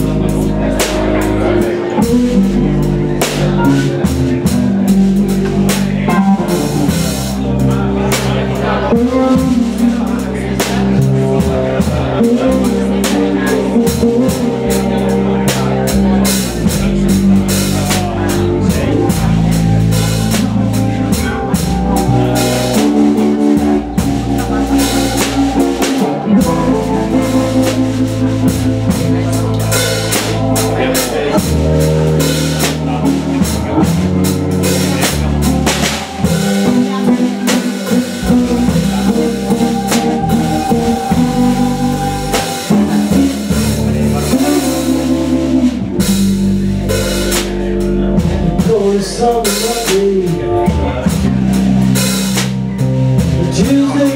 life. Tuesday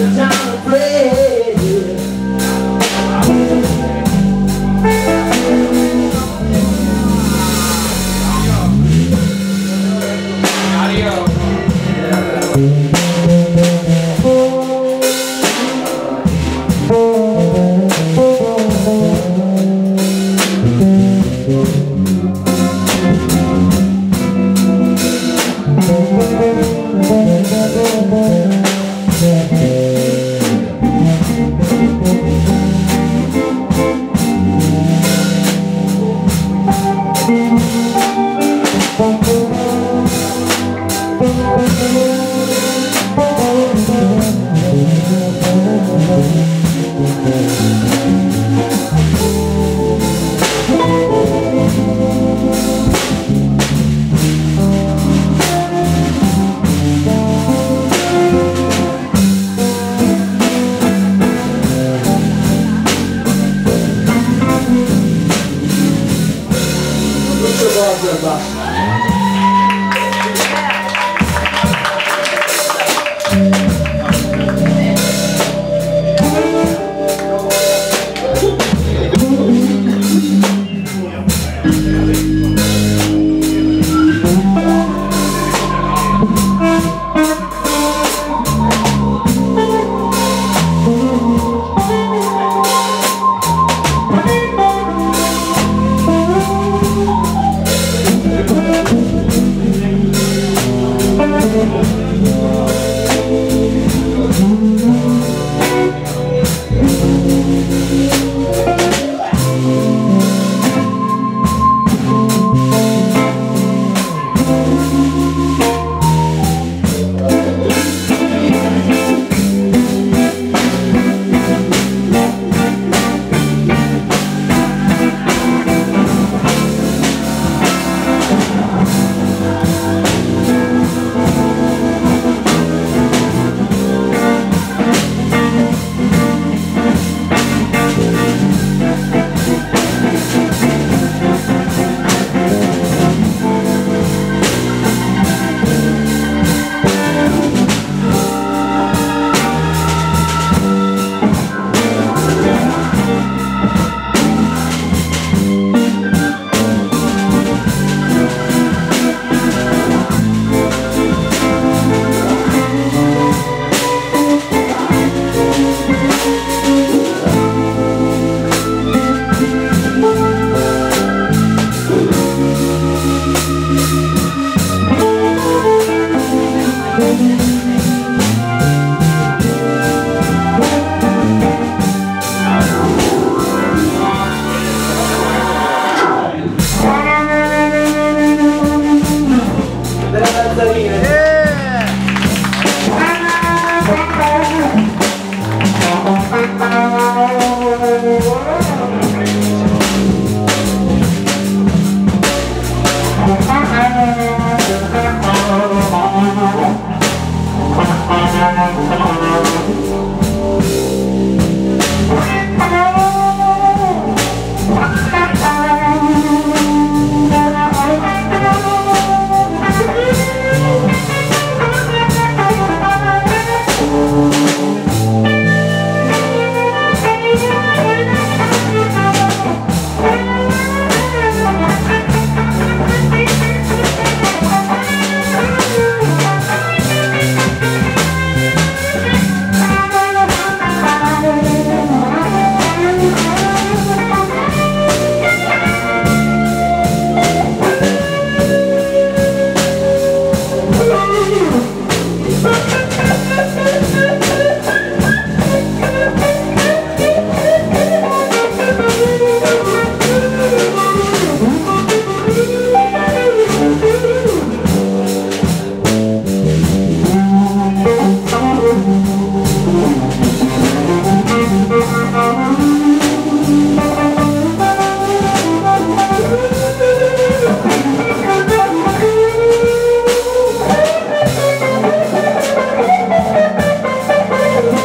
Tchau.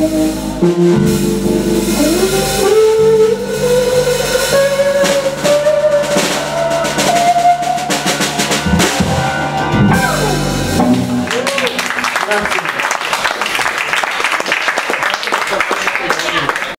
Thank you.